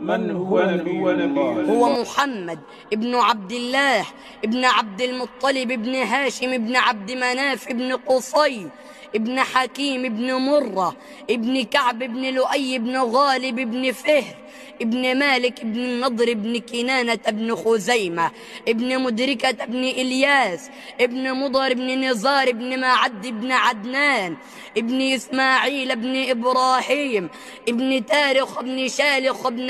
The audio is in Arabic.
من هو نبي الله؟ هو محمد ابن عبد الله ابن عبد المطلب ابن هاشم ابن عبد مناف ابن قصي ابن حكيم ابن مرة ابن كعب ابن لؤي ابن غالب ابن فهر ابن مالك ابن النضر ابن كنانة ابن خزيمة ابن مدركة ابن إلياس ابن مضر ابن نزار ابن معد ابن عدنان ابن إسماعيل ابن إبراهيم ابن تارخ ابن شالخ ابن